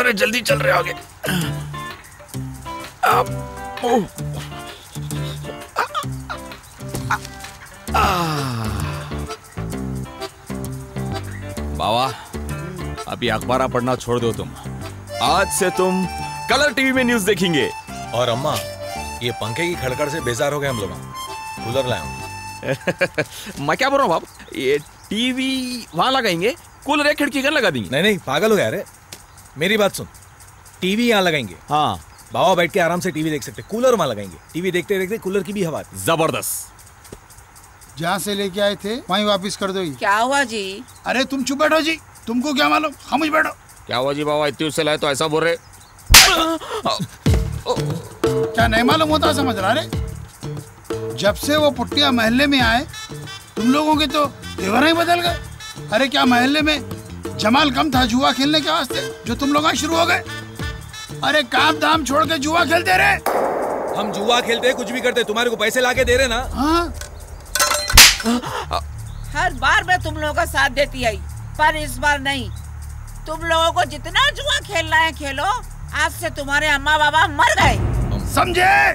अरे जल्दी चल रहे आगे। बाबा अभी अखबार पढ़ना छोड़ दो तुम। आज से तुम कलर टीवी में न्यूज़ देखेंगे। और अम्मा ये पंखे की खड़खड़ से बेजार हो गए हम लोग। कूलर लाए मैं क्या बोल रहा हूँ बाप ये टीवी वहाँ लगाएँगे कूलर एक खिड़की कर लगा देंगे। नहीं नहीं पागल हो गया रे। मेरी बात सुन। टीवी यहाँ लगाएँगे। हाँ। बाबा बैठ के आराम से टीवी देख सकते कूलर वहाँ लगाएँगे। टीवी देखते देखते कूलर की भी हवा ज़बरदस्त। जहाँ से लेके आए थे वहीं वापस कर दो क्या हुआ जी? अरे तुम चुप बैठो जी। तुमको क्या मालूम? खामोश बैठो। क्या हुआ जी बाबा? इतनी उससे लाए तो ऐसा बोल रहे। क्या नहीं मालूम होता समझ रहा रे जब से वो पुट्टिया महल्ले में आए तुम लोगों के तो तेवर ही बदल गए। अरे क्या महल्ले में जमाल कम था जुआ खेलने के वास्ते जो तुम लोग शुरू हो गए। अरे काम धाम छोड़ के जुआ खेलते रहे। हम जुआ खेलते कुछ भी करते तुम्हारे को पैसे लाके दे रहे ना। हाँ? हर बार मैं तुम लोगों का साथ देती आई पर इस बार नहीं। तुम लोगों को जितना जुआ खेलना है खेलो। आज से तुम्हारे अम्मा बाबा मर गए। समझे?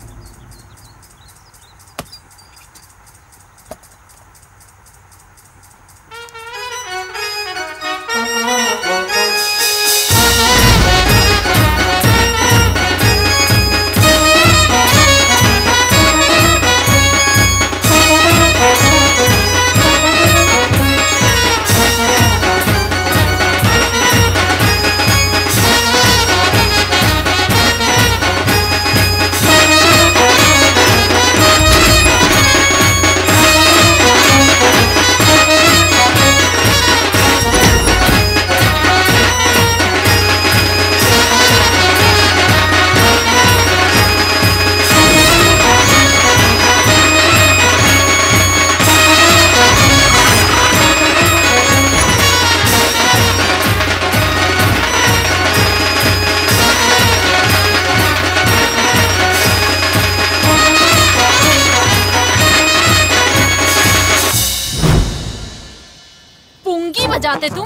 पुंगी बजाते तुम।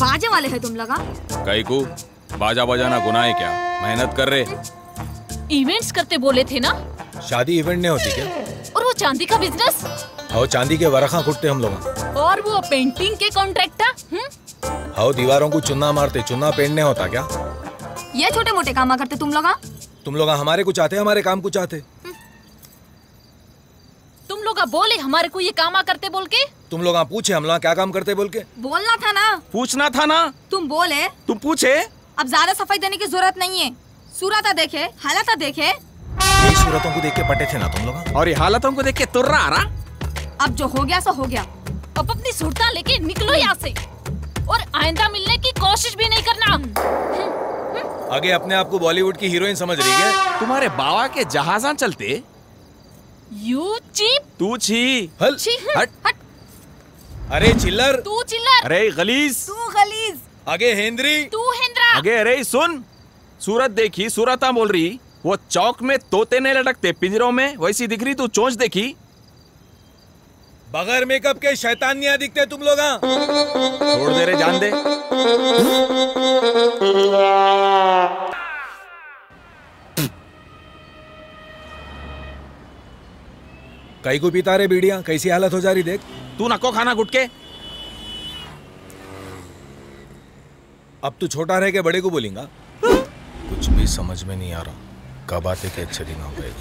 बाजे वाले है तुम लगा। कई को बाजा बजाना गुनाह है क्या? मेहनत कर रहे। इवेंट्स करते बोले थे ना? शादी इवेंट नहीं होती क्या? और वो चांदी का बिज़नेस आओ चांदी के वरखा कुटते हम लोग। और वो पेंटिंग के कॉन्ट्रैक्टर आओ दीवारों को चुन्ना मारते चुन्ना नहीं होता क्या? ये छोटे मोटे काम करते तुम लोग तुम लोग हमारे कुछ आते हमारे काम कुछ आते लोग बोले हमारे को ये काम करते बोल के? तुम लोग पूछे हम लोग क्या काम करते बोल के? बोलना था ना। पूछना था ना। तुम बोले तुम पूछे? अब ज़्यादा सफ़ाई देने की ज़रूरत नहीं है। सूरत देखे हालत देखे। यही सूरतों को देख के पटे थे ना तुम लोग और ये हालतों को देख के तुर्रा आ रहा? अब जो हो गया सो हो गया। अब अपनी सूरता लेके निकलो यहाँ से। और आइंदा मिलने की कोशिश भी नहीं करना। आगे अपने आप को बॉलीवुड की हीरोइन समझ रही है। तुम्हारे बाबा के जहाजा चलते यू चीप। तू छी। हल। छी हट। हट। अरे चिल्लर। तू चिल्लर। अरे गलीज तू गलीज आगे हेंद्री। तू हेंद्रा। आगे अरे सुन। सूरत देखी सूरता बोल रही। वो चौक में तोते नहीं लटकते पिंजरों में। वैसी दिख रही तू चोंच देखी। बगैर मेकअप के शैतानियाँ दिखते तुम लोग छोड़ दे रे जान दे। कई को पीता रे बीड़िया कैसी हालत हो जा रही देख। तू नको खाना गुटके। अब तू छोटा रह के बड़े को बोलेगा। कुछ भी समझ में नहीं आ रहा कब आते के अच्छे दिन हो गए।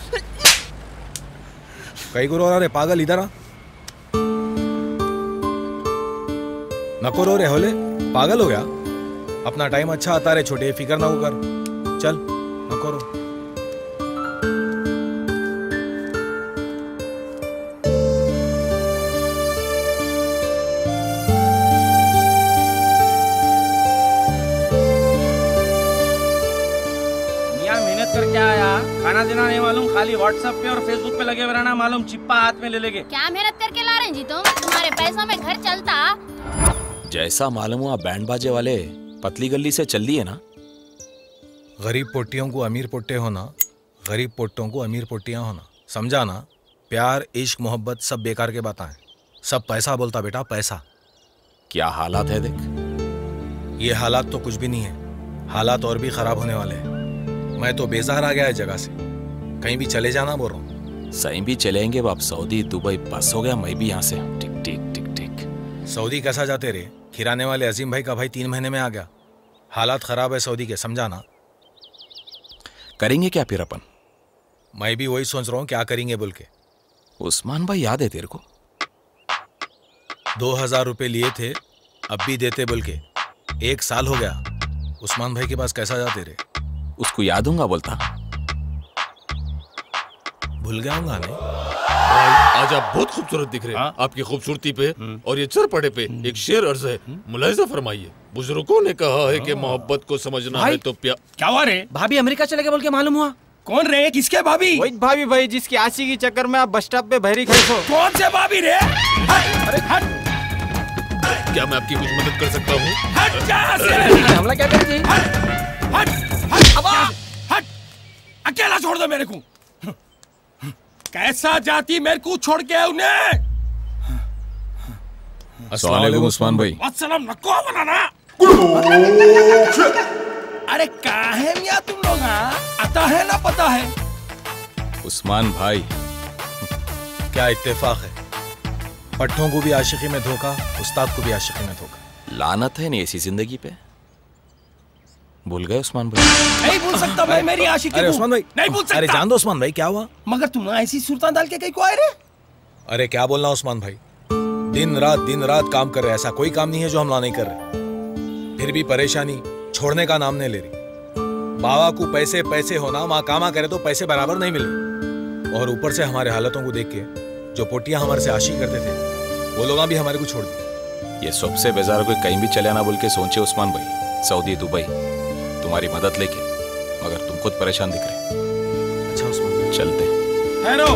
कई को रो रहा रे पागल इधर आ। नको रो रे होले पागल हो गया। अपना टाइम अच्छा आता रे छोटे फिकर ना हो कर। चल। आया। खाना देना नहीं मालूम खाली व्हाट्सएप पे और फेसबुक पे लगे हुए रहना मालूम चिप्पा हाथ में ले लेके क्या मेहनत करके ला रहे हैं जी तुम? तुम्हारे पैसों में घर चलता। जैसा मालूम हुआ बैंड बाजे वाले पतली गली से चल दिए ना। गरीब पोटियों को अमीर पोटे होना गरीब पोटों को अमीर पोटियाँ होना। समझा ना? प्यार इश्क मोहब्बत सब बेकार के बातें हैं। सब पैसा बोलता बेटा पैसा। क्या हालात है देख? ये हालात तो कुछ भी नहीं है। हालात और भी खराब होने वाले हैं। मैं तो बेजार आ गया है जगह से। कहीं भी चले जाना बोल रहा हूँ। सही भी चलेंगे बाप सऊदी दुबई बस हो गया मैं भी यहाँ से। टिक टिक टिक टिक। सऊदी कैसा जाते रे? खिराने वाले अजीम भाई का भाई तीन महीने में आ गया। हालात खराब है सऊदी के समझाना। करेंगे क्या फिर अपन? मैं भी वही सोच रहा हूँ क्या करेंगे बोल के। उस्मान भाई याद है तेरे को? दो हज़ार रुपये लिए थे अब भी देते बोल के। एक साल हो गया। उस्मान भाई के पास कैसा जाते रे? उसको याद होगा बोलता। भूल गया हूँ नहीं आज आप बहुत खूबसूरत दिख रहे हैं। आपकी खूबसूरती पे और ये चरपड़े पे एक शेर अर्ज़ है। मुलायजा फरमाइए। बुज़ुर्गों ने कहा है कि मोहब्बत को समझना है तो प्यार क्या हुआ रे? भाभी अमेरिका चले गए बोल के मालूम हुआ? कौन रे? किसके भाभी? वही भाभी भाई जिसकी आशी के चक्कर में आप बस स्टॉप पे भैरी खड़े हो। कौन से भाभी रे? अरे हट। क्या मैं आपकी कुछ मदद कर सकता हूँ? हट जा से हमला क्या करें जी हट हट! अकेला छोड़ दो मेरे को। कैसा जाती मेरे को छोड़ के उन्हें? अस्सलाम उस्मान भाई। वत्सलम नको बनाना अरे कहा है मियाँ तुम लोग हाँ? आता है ना पता है। उस्मान भाई क्या इत्तेफाक है? पट्टों को भी आशिकी में धोखा उस्ताद को भी आशिकी में धोखा। लानत है नहीं ऐसी ज़िंदगी पे? भूल गए उस्मान भाई? नहीं भूल सकता मैं मेरी आशिकी अरे उस्मान भाई नहीं भूल सकता। अरे जान दो उस्मान भाई क्या हुआ? मगर तुम ना ऐसी सुल्तान डाल के कहीं को आए रे? अरे क्या बोलना उस्मान भाई? दिन रात दिन रात काम कर रहे ऐसा कोई काम नहीं है जो हम ला नहीं कर रहे। फिर भी परेशानी छोड़ने का नाम नहीं ले रही। बाबा को पैसे पैसे होना वहाँ कामा करे तो पैसे बराबर नहीं मिले। और ऊपर से हमारे हालतों को देख के जो पोटियाँ हमारे से आशी करते थे वो लोग भी हमारे को छोड़ दिए। ये सबसे बेजार कोई कहीं भी चले ना बोल के सोचे उस्मान भाई सऊदी दुबई। तुम्हारी मदद लेके मगर तुम खुद परेशान दिख रहे अच्छा उस्मान। चलते। ठहरो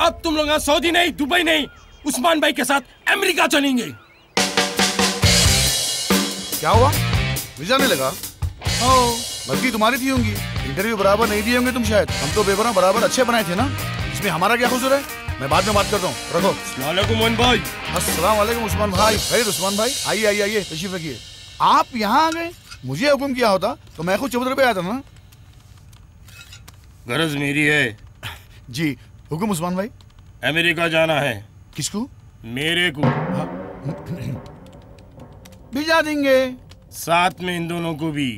अब तुम लोग सऊदी नहीं दुबई नहीं उस्मान भाई के साथ अमेरिका चलेंगे। क्या हुआ? वीज़ा नहीं लगा? गलती तुम्हारी थी होंगी। इंटरव्यू बराबर नहीं दिए होंगे तुम शायद। हम तो पेपर बराबर अच्छे बनाए थे ना? इसमें हमारा क्या कसूर है? मैं बाद में बात करता हूँ। रखो। वालेकुम भाई। अस्सलाम वालेकुम उस्मान भाई। खैर उस्मान भाई आइए आइए आइए तशरीफ़ रखिए। आप यहाँ आ गए। मुझे हुक्म किया होता तो मैं खुद चबूतरे पे आता ना। गरज मेरी है। जी हुक्म उस्मान भाई। अमेरिका जाना है। किसको? मेरे को। भिजा देंगे। साथ में इन दोनों को भी।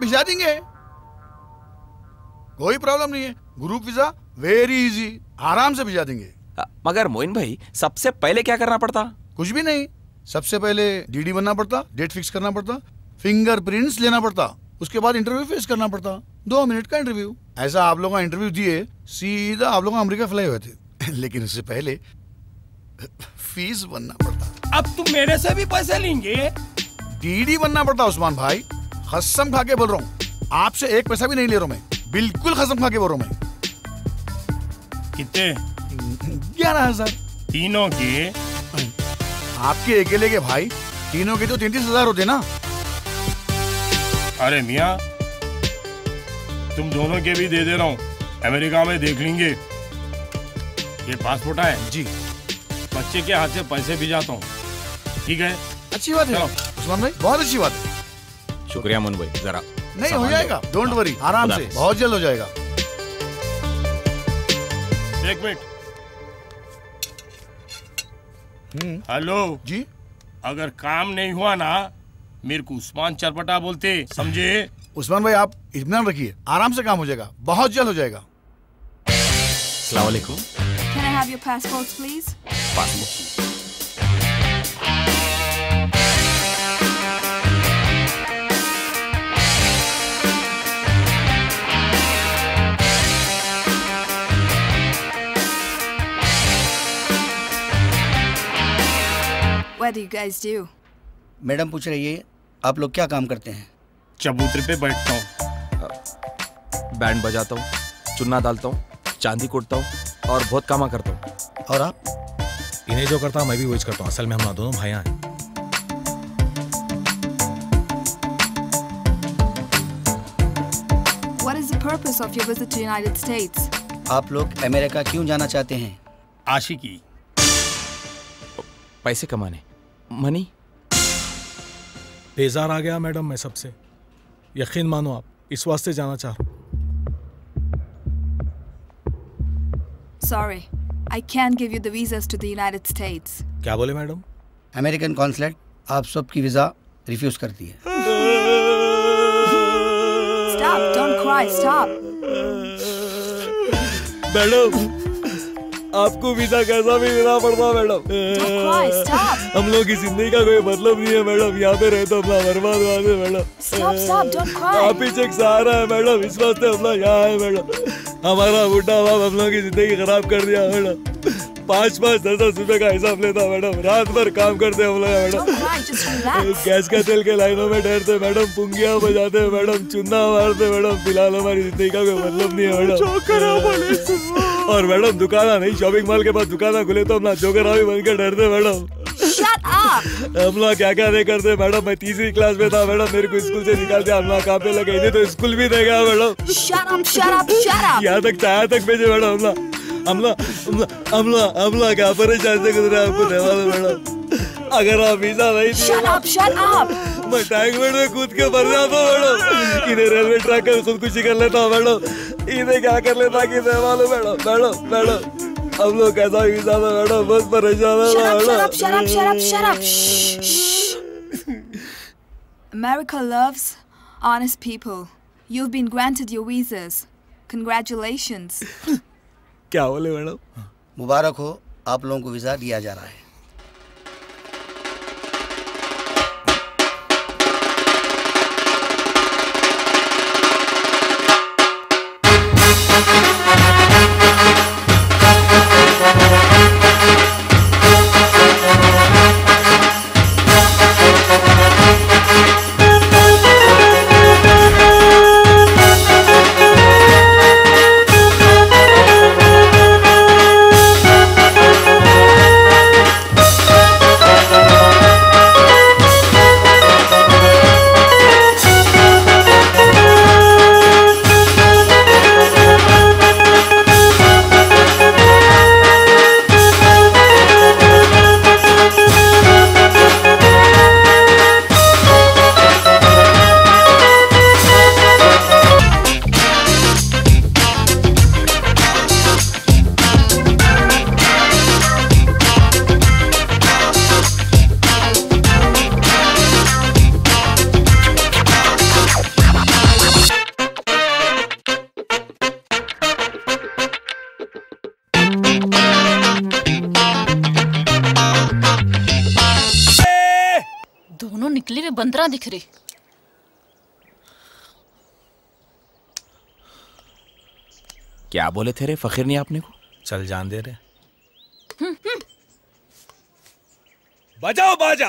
भिजा देंगे। कोई प्रॉब्लम नहीं है। ग्रुप वीज़ा वेरी इजी आराम से भिजा देंगे। मगर मोइन भाई सबसे पहले क्या करना पड़ता? कुछ भी नहीं। सबसे पहले डीडी बनना पड़ता डेट फिक्स करना पड़ता फिंगरप्रिंट्स लेना पड़ता उसके बाद इंटरव्यू फेस करना पड़ता। दो मिनट का इंटरव्यू ऐसा आप लोग इंटरव्यू दिए सीधा आप लोग अमेरिका फ्लाई हुए थे। लेकिन इससे पहले फ़ीस बनना पड़ता। अब तुम मेरे से भी पैसे लेंगे? डीडी बनना पड़ता उस्मान भाई। खसम खा के बोल रहा हूँ। आपसे एक पैसा भी नहीं ले रहा हूँ मैं। बिल्कुल खसम खा के बोल रहा हूँ मैं। कितने? ग्यारह हज़ार तीनों के? आपके अकेले के भाई? तीनों के तो तैतीस हज़ार होते ना। अरे मिया तुम दोनों के भी दे दे रहा हूँ। अमेरिका में देख लेंगे। ये पासपोर्ट है जी। बच्चे के हाथ से पैसे भी जाता हूँ। ठीक है? अच्छी बात है। चलो। उस्मान भाई बहुत अच्छी बात है। शुक्रिया मोइन भाई जरा नहीं हो जाएगा। डोंट वरी आराम से। बहुत जल्द हो जाएगा। एक मिनट। हेलो। जी। अगर काम नहीं हुआ ना मेरे को उस्मान चरपटा बोलते समझे? उस्मान भाई आप इतमान रखिए। आराम से काम हो जाएगा। बहुत जल्द हो जाएगा। अस्सलाम वालेकुम Can I have your passports, please? Passport What do you guys do? Madam पूछ रही है आप लोग क्या काम करते हैं? चबूतरे पे बैठता हूँ। बैंड बजाता हूँ चुन्ना डालता हूँ चांदी कुटता हूँ और बहुत कामा करता हूँ। और आप? इन्हें जो करता हूँ मैं भी वही करता हूँ। असल में हम ना दोनों भाइयाँ हैं। What is the purpose of your visit to United States? आप लोग अमेरिका क्यों जाना चाहते हैं? आशिकी। पैसे कमाने। मनी? बेजार आ गया मैडम मैं सबसे। यकीन मानो आप इस वास्ते जाना चाह रहा हूँ। Sorry, I can't give you the visas to the United States. क्या बोले मैडम? अमेरिकन कॉन्सुलेट आप सबकी वीज़ा रिफ्यूज़ करती है। Stop, don't cry, stop. Madam आपको वीज़ा कैसा भी देना पड़ता मैडम stop. हम लोग की ज़िंदगी का कोई मतलब नहीं है मैडम यहाँ पे रहते तो अपना बर्बाद हुआ है मैडम. आप ही चेक सहारा है मैडम इस वास्ते अपना यहाँ है मैडम हमारा बुढ़ा बाप हम लोग की ज़िंदगी खराब कर दिया मैडम पाँच पाँच दस दस रुपए का हिसाब लेता मैडम। रात भर काम करते हम लोग मैडम। Relax. गैस का तेल के लाइनों में ठहरते मैडम। पुंगिया बजाते मैडम। चुन्ना मारते मैडम। फ़िलहाल हमारी ज़िंदगी का कोई मतलब नहीं है मैडम। और मैडम दुकाना नहीं शॉपिंग मॉल के पास दुकाना खुले तो अपना जोकरा भी बन के डरते मैडम। हम लोग क्या क्या नहीं करते मैडम। मैं तीसरी क्लास में था मैडम। मेरे को स्कूल से निकाल दिया हम लोग कहाँ पे लगे? नहीं तो स्कूल भी नहीं गया मैडम. यहाँ तक चाया तक भेजे मैडम हम लोग। हम लोग क्या परेशान से गुजरे आपको नहीं मैडम अगर आप वीज़ा नहीं Shut up, shut up. मैं टैंक में कूद के मर जाता मैडम इन्हें रेलवे ट्रैक कर खुदकुशी कर लेता मैडम इन्हें क्या कर लेता कि नहीं मैडम मैडम मैडम हम लोग कैसा वीज़ा था मैडम बस परेशान है madam. America loves honest people. You've been granted your visas. Congratulations. क्या बोले मैडम? मुबारक हो आप लोगों को वीज़ा दिया जा रहा है। निकले हुए बंदरा दिख रही। क्या बोले थे रे फकीर नहीं आपने को? चल जान दे रहे बजाओ बाजा।